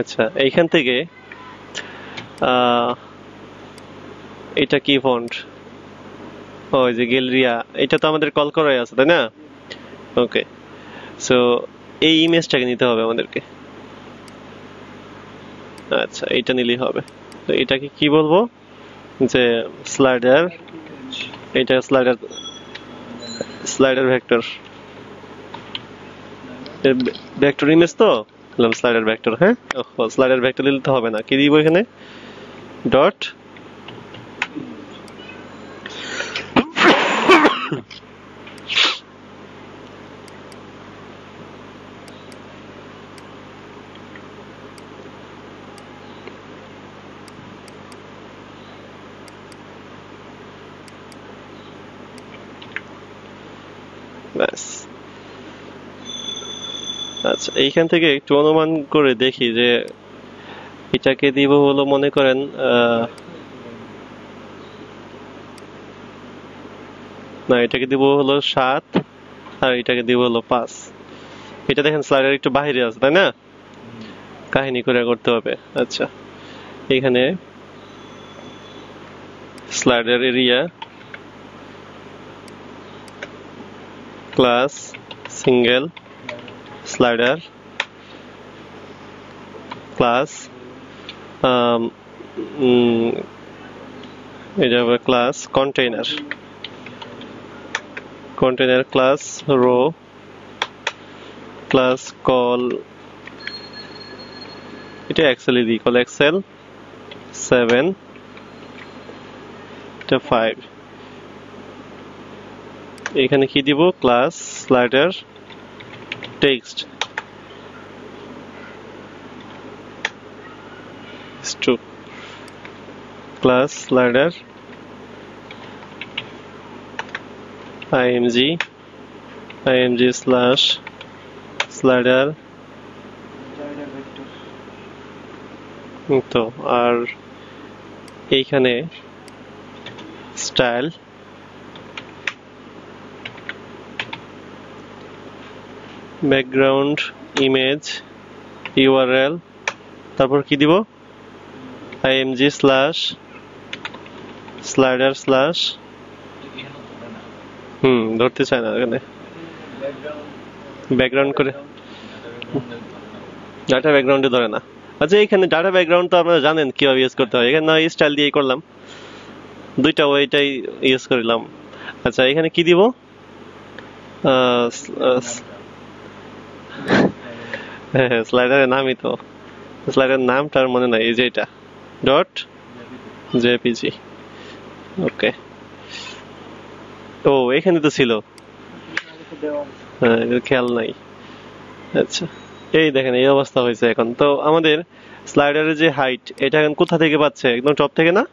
আচ্ছা এইখান থেকে এটা কি ফন্ট ওই যে গ্যালারিয়া, এটা তো আমাদের কল করাই আছে, তাই না? ওকে সো এই ইমেজটাকে নিতে হবে আমাদেরকে। আচ্ছা এটা নিলেই হবে। তো এটাকে কি বলব? যে স্লাইডার এটা slider slider vector vector image তো? বললাম স্লাইডার ভেক্টর হ্যাঁ? স্লাইডার ভেক্টর তো হবে না। কি দিব এখানে? ডট ব্যাস আচ্ছা এইখান থেকে একটু অনুমান করে দেখি যে এটাকে দিব হলো মনে করেন না, এটাকে দিব হলো সাত আর এটাকে দিব হলো পাঁচ। এটা দেখেন স্লাইডার একটু বাইরে আছে, তাই না? কাহিনী করে করতে হবে। আচ্ছা এখানে slider area, class, single slider class um, mm, এটা হবে class container container class row class call এটা excel এ দিই call excel 7 এটা 5 এখানে কি দিব class slider text is to class slider img img slash slider তো আর এইখানে স্টাইল ব্যাকগ্রাউন্ড ইমেজ ইউআরএল তারপর কি দিব? আইএমজি স্ল্যাশ স্লাইডার স্ল্যাশ হুম, ধরতে চায় না এখানে। ব্যাকগ্রাউন্ড করে। ডাটা ব্যাকগ্রাউন্ডে ধরে না। আচ্ছা এখানে ডাটা ব্যাকগ্রাউন্ড তো আপনারা জানেন কীভাবে ইউজ করতে হয়। এখানে না স্টাইল দিয়েই করলাম। দুইটা ওইটাই ইউজ করলাম। আচ্ছা এখানে কি দিব? স- হ্যাঁ স্লাইডারের নামই তো। স্লাইডারের নামটার মনে নাই, এই যে এটা। ডট জেপিজি ওকে ও, এখানে তো ছিল। হ্যাঁ খেয়াল নাই। আচ্ছা এই দেখেন, এই অবস্থা হয়েছে এখন। তো আমাদের স্লাইডারের যে হাইট এটা এখন কোথা থেকে পাচ্ছে? একদম টপ থেকে না?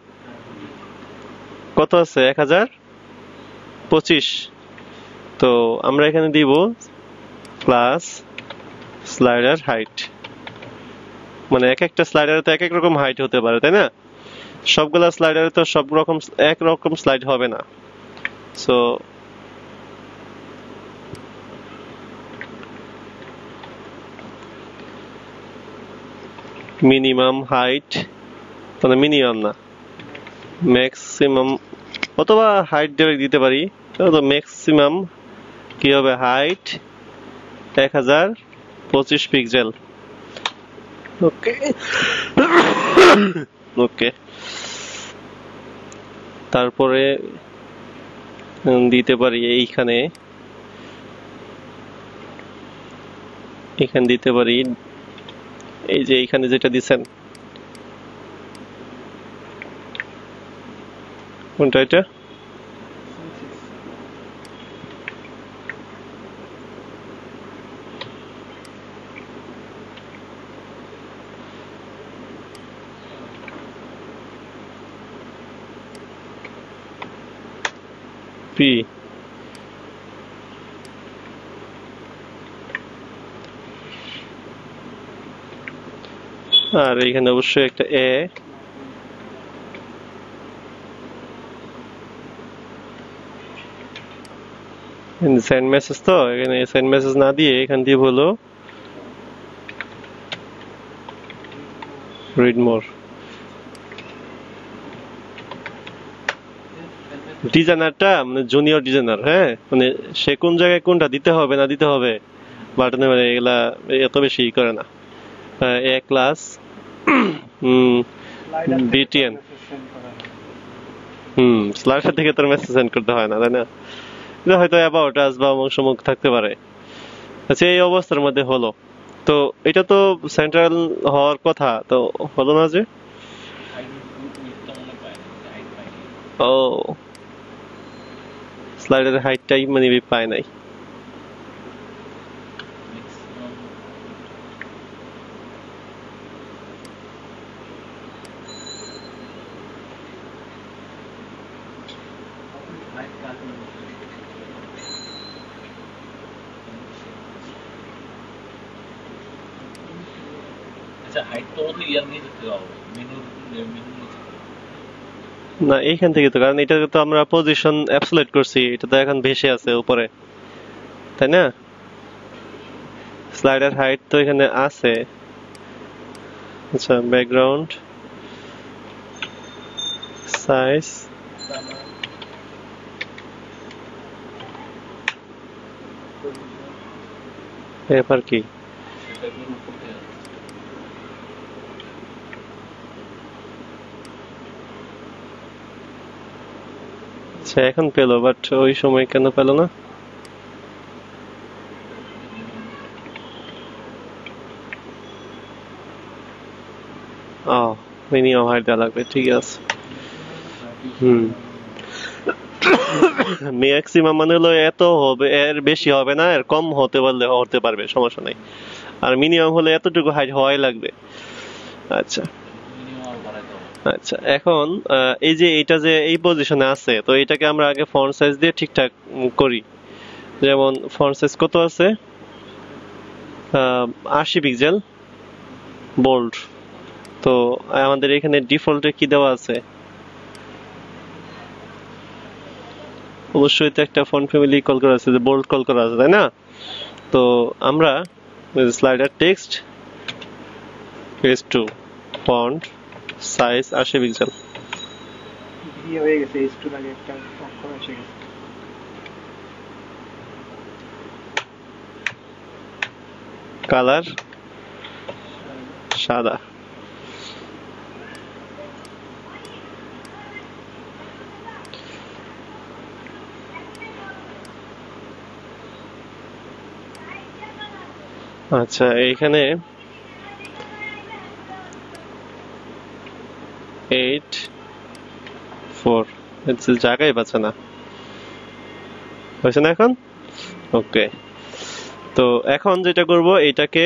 কত আছে? এক হাজার? পঁচিশ। তো আমরা এখানে দিব প্লাস স্লাইডার হাইট মানে এক একটা স্লাইডারে তো এক এক রকম হাইট হতে পারে, তাই না? সবগুলা স্লাইডারে তো সব রকম, এক রকম স্লাইড হবে না। সো মিনিমাম হাইট মানে মিনিমাম না। ম্যাক্সিমাম অথবা হাইট ডাইরেক্ট দিতে পারি। তো ম্যাক্সিমাম কি হবে? হাইট এক হাজার পঁচিশ পিক্সেল ওকে। ওকে। তারপরে দিতে পারি এইখানে। এখানে দিতে পারি। এই যে এইখানে যেটা দিচ্ছেন কোনটা এটা? P আর এখানে অবশ্যই একটা এ। সেন্ড মেসেজ তো, এখানে সেন্ড মেসেজ না দিয়ে এখান দিয়ে বলো। রিড মোর ডিজাইনারটা মানে জুনিয়র ডিজাইনার হ্যাঁ? মানে সে কোন জায়গায় কোনটা দিতে হবে, না দিতে হবে, বাটনে মানে এগুলা এত বেশি করে না। এ ক্লাস BTN হুম স্লাইডার থেকে তোর মেসেজ সেন্ড করতে হয় না, তাই না? এটা হয়তো অ্যাবাউট আস বা সমুক থাকতে পারে। আচ্ছা এই অবস্থার মধ্যে হলো। তো এটা তো সেন্ট্রাল হওয়ার কথা, তো হলো না যে? ও স্লাইডারের হাইটটাই মানে পায় নাই আচ্ছা হাইট তো ওদের ইয়ার নিয়ে যেতে হবে মেনু মেনু না, এইখান থেকে তো, কারণ এটা তো আমরা পজিশন অ্যাবসোলেট করছি, এটা তো এখন ভেসে আছে উপরে। তাই না? স্লাইডার হাইট তো এখানে আছে। আচ্ছা ব্যাকগ্রাউন্ড সাইজ এরপর কি সেটা এগুলোর উপর দিয়ে আছে। আচ্ছা এখন পেল বাট ওই সময় কেন পেল না? ও মিনিমাম দেওয়া লাগবে, ঠিক আছে। হুম। ম্যাক্সিমাম মানে এত হবে, এর বেশি হবে না কম হতে পারলে হতে পারবে, সমস্যা নাই। আর মিনিমাম হলে এতটুকু হাইট হওয়াই লাগবে। আচ্ছা মিনিমাম আর বাড়াইতে হবে আচ্ছা এখন এই যে এটা যে এই পজিশনে আছে, তো এটাকে আমরা আগে ফন্ট সাইজ দিয়ে ঠিকঠাক করি। যেমন ফন্ট সাইজ কত আছে? আশি পিক্সেল বোল্ড তো আমাদের এখানে ডিফল্টে কি দেওয়া আছে? অবশ্যই তো একটা ফন্ট ফ্যামিলি কল করা আছে, যে বোল্ড কল করা আছে, তাই না? তো আমরা slider text page two font size আশি পিক্সেল হয়ে গেছে এইচ টু লাগে একটা অক্ষর এসে গেছে। কালার সাদা। আচ্ছা এইখানে এইট ফোর জায়গায় পাচ্ছে না। হয়েছে না এখন? ওকে তো এখন যেটা করব, এটাকে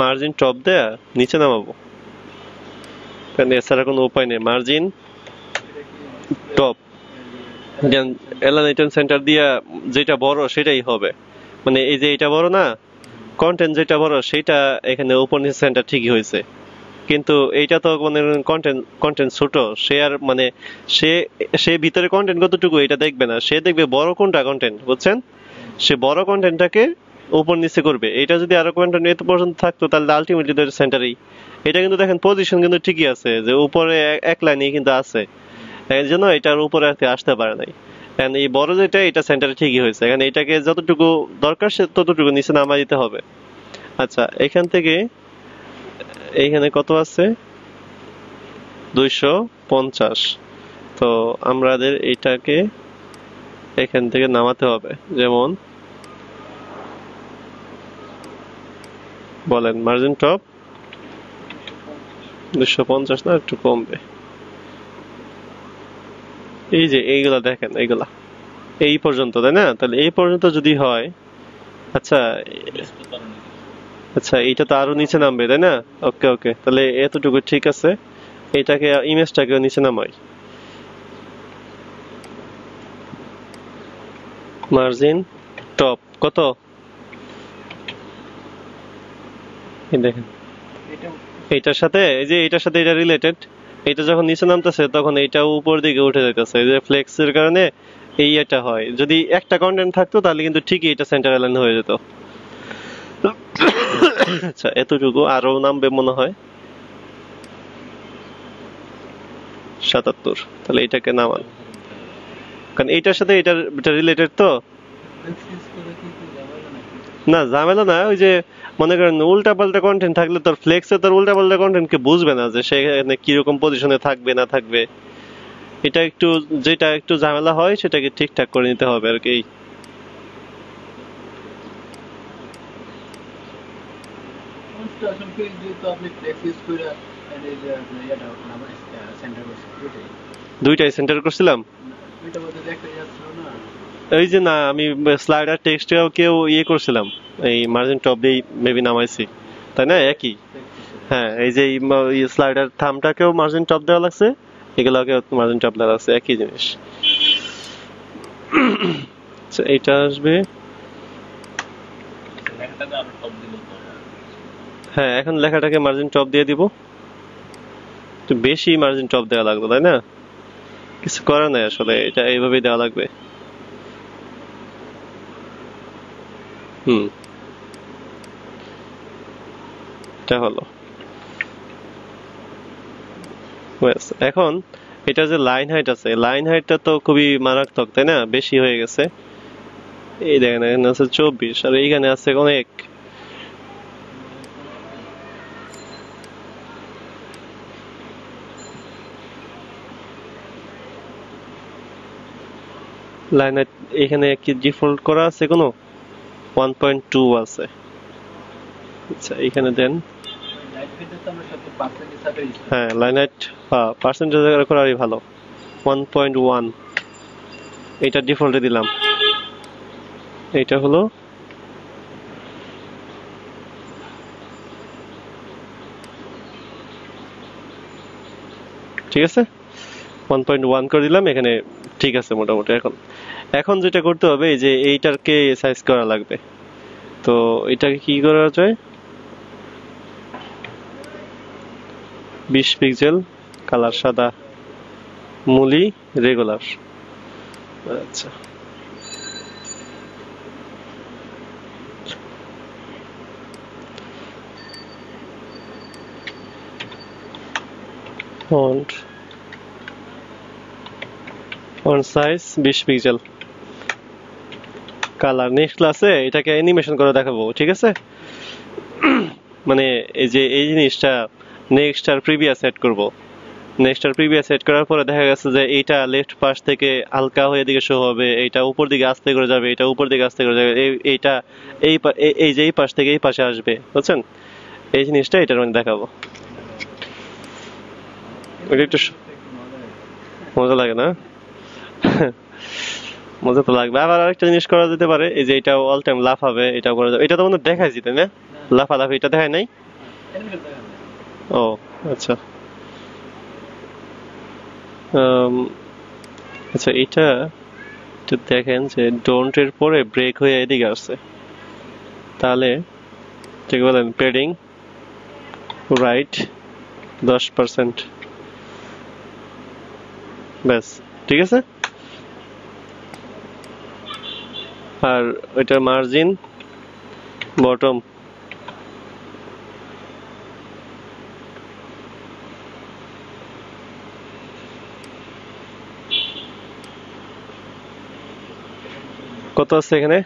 মার্জিন টপ দেয়া নিচে নামাবো। কারণ এছাড়া কোনো উপায় নেই। মার্জিন টপ এলানাইটন সেন্টার দিয়া যেটা বড় সেটাই হবে। মানে এই যে এটা বড় না কন্টেন্ট যেটা বড়, সেটা এখানে ওপেন সেন্টার ঠিকই হয়েছে। কিন্তু এইটা তো মানে কন্টেন্ট কন্টেন্ট ছোট। সে আর মানে সে সে ভিতরে কন্টেন্ট কতটুকু এটা দেখবে না। সে দেখবে বড় কোনটা কন্টেন্ট বুঝছেন? সে বড় কন্টেন্টটাকে উপর নিচে করবে। এটা যদি আরও কন্টেন্ট এত পর্যন্ত থাকতো, তাহলে আলটিমেটলি সেন্টারেই এটা কিন্তু দেখেন পজিশন কিন্তু ঠিকই আছে, যে উপরে এক- লাইনে কিন্তু আছে। এর জন্য এটার উপরে আর আসতে পারে নাই। And এই বড় যেটা, এটা সেন্টারে ঠিকই হয়েছে। এখানে এটাকে যতটুকু দরকার, সে ততটুকু নিচে নামা দিতে হবে। আচ্ছা এখান থেকে এইখানে কত আছে? দুইশো পঞ্চাশ। তো আমাদের এইটাকে এখান থেকে নামাতে হবে। যেমন, বলেন মার্জিন টপ দুশো পঞ্চাশ না, একটু কমবে। এই যে, এইগুলা দেখেন, এইগুলা। এই পর্যন্ত, তাই না? তাহলে এই পর্যন্ত যদি হয় আচ্ছা। আচ্ছা এইটা তো আরও নিচে নামবে, তাই না? ওকে ওকে তাহলে এতটুকু ঠিক আছে। এটাকে ইমেজটাকে নিচে নামাই। মার্জিন টপ কত? দেখেন। এটা এইটার সাথে, এই যে এটার সাথে এটা রিলেটেড এটা যখন নিচে নামতেছে, তখন এইটা উপর দিকে উঠে যাইতেছে। এই যে ফ্লেক্সের কারণে এই এটা হয়। যদি একটা কন্টেন্ট থাকতো, তাহলে কিন্তু ঠিকই এটা সেন্টার অ্যালাইন হয়ে যেত। আচ্ছা এতটুকু আরও নামবে মনে হয়। সাতাত্তর, তাহলে এটাকে নামান। কারণ এটার সাথে এটার, এটা রিলেটেড তো? না, ঝামেলা না, ওই যে মনে করেন উল্টা পাল্টা কন্টেন্ট থাকলে তোর ফ্লেক্সে তোর উল্টা পাল্টা কন্টেন্ট কে বুঝবে না যে সেখানে কীরকম পজিশনে থাকবে, না থাকবে। এটা একটু, যেটা একটু ঝামেলা হয়, সেটাকে ঠিকঠাক করে নিতে হবে আর কি। যেহেতু আপনি ফ্লেক্স করে এই যে ইয়েটা নাম্বার সেন্টার করছেন দুইটাই। দুইটাই সেন্টার করছিলাম? দুইটা মধ্যে একটা যাচ্ছিল না? এই যে না আমি স্লাইডার টেক্সটেও কেউ ইয়ে করছিলাম। এই মার্জিন টপ দিয়ে মেবি নামাইছি। তাই না? একই? হ্যাঁ এই যে স্লাইডার থামটাকেও মার্জিন টপ দেওয়া লাগছে এগুলোকেও মার্জিন টপ দেওয়া লাগছে। একই জিনিস। এইটা আসবে লেখাটাকে আরও টপ দিল তো হ্যাঁ এখন লেখাটাকে মার্জিন টপ দিয়ে দিব। একটু বেশি মার্জিন টপ দেওয়া লাগতো তাই না? কিছু করার নাই আসলে, এটা এইভাবেই দেওয়া লাগবে। হুম। এটা হলো। এখন এটা যে লাইন হাইট আছে লাইন হাইটটা তো খুবই মারাত্মক, তাই না? বেশি হয়ে গেছে। এই দেখেন, এখানে আছে চব্বিশ, আর এইখানে আছে অনেক। লাইন এখানে কি ডিফল্ট করা আছে কোনো? ওয়ান পয়েন্ট টু আছে। আচ্ছা এখানে দেন। হ্যাঁ লাইনাইট পার্সেন্টেজ করারই ভালো। ওয়ান পয়েন্ট ওয়ান এটা ডিফল্টে দিলাম। এইটা হলো ঠিক আছে? ওয়ান পয়েন্ট ওয়ান করে দিলাম, এখানে ঠিক আছে মোটামুটি, এখন এখন যেটা করতে হবে যে এইটারকে সাইজ করা লাগবে। তো এটাকে কি করা যায়? বিশ পিক্সেল কালার সাদা, মুলি রেগুলার আচ্ছা। দেখাবো মানে এই যে এই জিনিসটা হয়ে এইটা উপর দিকে আস্তে করে যাবে এটা উপর দিকে আস্তে করে যাবে, এই- এইটা এই এই- যে এই পাশ থেকে পাশে আসবে, বুঝছেন? এই জিনিসটা এটার মধ্যে দেখাবো। ওটা একটু মজা লাগে না? মজা তো লাগবে। আবার আরেকটা জিনিস করা যেতে পারে, এই যে এটা অল টাইম লাফ হবে এটা করা এটা তো মনে দেখাইছি, তাই না? লাফালাফি, এটা দেখায় নাই? ও আচ্ছা। আচ্ছা এটা একটু দেখেন যে ডোন্ট এর পরে ব্রেক হয়ে এদিকে আসছে। তাহলে ঠিক বলেন পেডিং রাইট দশ পার্সেন্ট ব্যাস, ঠিক আছে? আর ওইটার মার্জিন বটম কত আছে এখানে?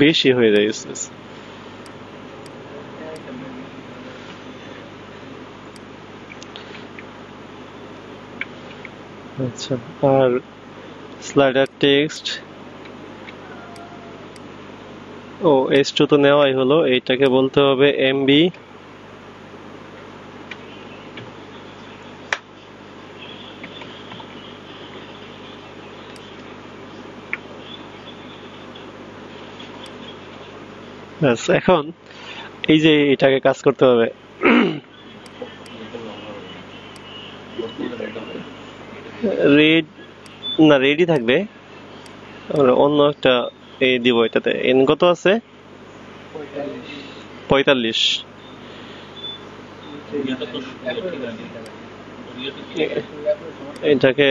বেশি হয়ে যাচ্ছে আচ্ছা আর স্লাইডার টেক্সট ও এস টু তো নেওয়াই হলো, এইটাকে বলতে হবে এমবি এখন এই যে এটাকে কাজ করতে হবে। রেড না রেডি থাকবে। আমরা অন্য একটা এ দিব এটাতে। এন কত আছে? পঁয়তাল্লিশ। এটাকে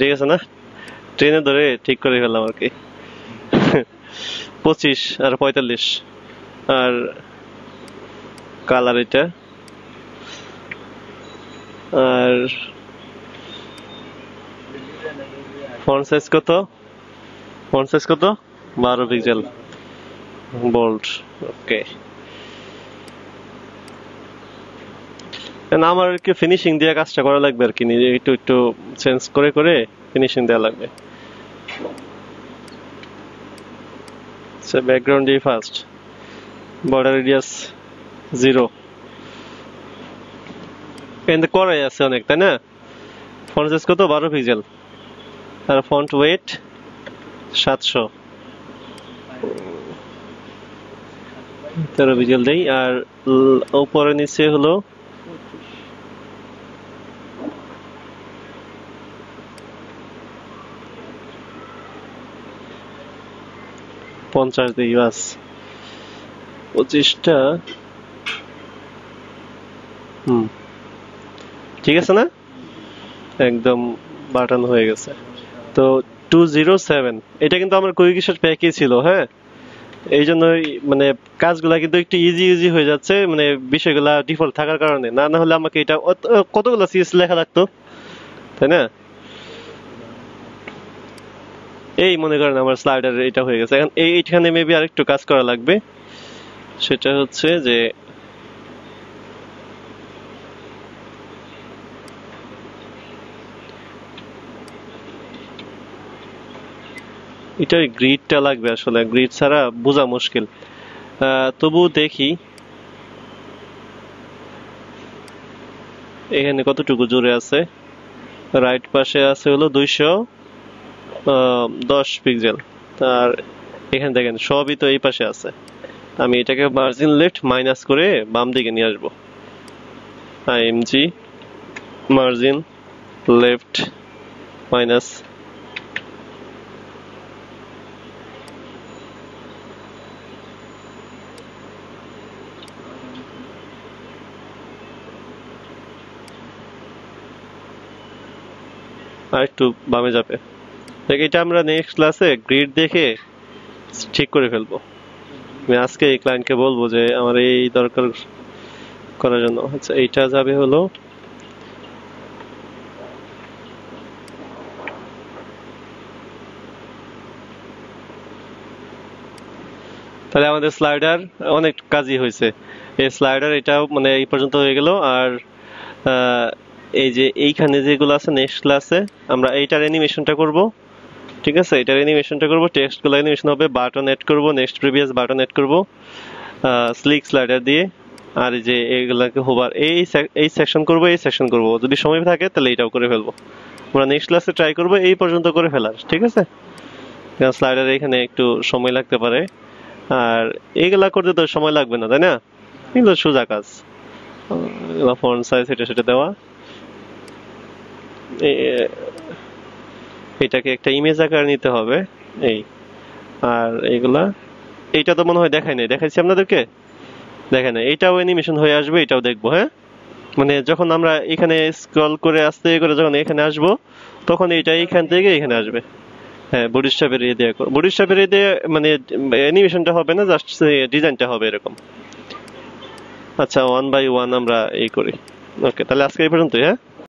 ঠিক আছে না? ট্রেনে ধরে ঠিক করে ফেললাম আর কি। পঁচিশ আর পঁয়তাল্লিশ। আর কালার এটা। আর ফন্ট সাইজ কত? ফন্ট সাইজ কত? বারো পিক্সেল বোল্ড ওকে আমার আর কি ফিনিশিং দিয়ে কাজটা করা লাগবে আর কি, নিজে একটু একটু চেঞ্জ করে করে ফিনিশিং দেওয়া লাগবে। ব্যাকগ্রাউন্ড দিয়ে ফার্স্ট বর্ডার রেডিয়াস জিরো কিন্তু করাই আছে অনেক, তাই না? ফন্ট সাইজ কত বারো পিক্সেল আর ফন্ট ওয়েট সাতশো। তেরো পিক্সেল দেই, আর উপরে নিচে হলো পঞ্চাশ দিই, বাস। পঁচিশটা, হুম। ঠিক আছে না? একদম বাটন হয়ে গেছে। তো টু জিরো সেভেন এটা কিন্তু আমার কুইকিসের প্যাকই ছিল হ্যাঁ? এই জন্যই মানে কাজগুলা কিন্তু একটু ইজি ইজি হয়ে যাচ্ছে মানে বিষয়গুলা ডিফল্ট থাকার কারণে। না না হলে আমাকে এটা কতগুলো সিএস লেখা লাগতো? তাই না? এই মনে করেন আমার স্লাইডার এটা হয়ে গেছে। এখন এইখানে মেবি আরেকটু কাজ করা লাগবে। সেটা হচ্ছে যে এটার গ্রিডটা লাগবে আসলে। গ্রিড ছাড়া বোঝা মুশকিল। তবু দেখি। এখানে কতটুকু জুড়ে আছে? রাইট পাশে আছে হলো দুইশো দশ পিক্সেল আর এখানে দেখেন, সবই তো এই পাশে আছে। আমি এটাকে মার্জিন লেফট মাইনাস করে বাম দিকে নিয়ে আসব। আইএমজি মার্জিন লেফট মাইনাস আর একটু বামে যাবে। দেখ এটা আমরা নেক্সট ক্লাসে গ্রিড দেখে ঠিক করে ফেলব। আমি আজকে এই ক্লায়েন্টকে বলব যে আমার এই দরকার করার জন্য। আচ্ছা এইটা যাবে হলো তাহলে আমাদের স্লাইডার অনেক কাজই হয়েছে। এই স্লাইডার এটাও মানে এই পর্যন্ত হয়ে গেল। আর এই যে এইখানে যেগুলো আছে নেক্সট ক্লাসে আমরা এইটার অ্যানিমেশনটা করব। ঠিক আছে? এটার অ্যানিমেশনটা করব। টেক্সটগুলো অ্যানিমেশন হবে বাটন এড করব নেক্সট প্রিভিয়াস বাটন এড করব স্লিক স্লাইডার দিয়ে। আর যে এইগুলাকে হোবার এই এই সেকশন করব, এই সেকশন করব। যদি সময় থাকে, তাহলে এটাও করে ফেলব। আমরা নেক্সট ক্লাসে ট্রাই করব, এই পর্যন্ত করে ফেলার। ঠিক আছে? কারণ স্লাইডার এখানে একটু সময় লাগতে পারে। আর এইগুলা করতে তো সময় লাগবে না, তাই না? এগুলো সোজা কাজ। ফন্ট সাইজ এটা সেটা দেওয়া। এটাকে একটা ইমেজ আকার নিতে হবে, এই, আর এগুলা, এইটা তো মনে হয় দেখাই নাই, দেখাইছি আপনাদেরকে? দেখেন এটাও অ্যানিমেশন হয়ে আসবে, এটাও দেখব হ্যাঁ? মানে যখন আমরা এখানে স্ক্রল করে আস্তে করে যখন এখানে আসব, তখন এটা এইখান থেকে এখানে আসবে। হ্যাঁ বডি স্ট্যাপের ইয়ে দিয়ে বডি স্ট্যাপের ইয়ে দিয়ে মানে অ্যানিমেশনটা হবে না জাস্ট ডিজাইনটা হবে এরকম। আচ্ছা ওয়ান বাই ওয়ান আমরা এই করি। ওকে তাহলে আজকে এই পর্যন্তই হ্যাঁ?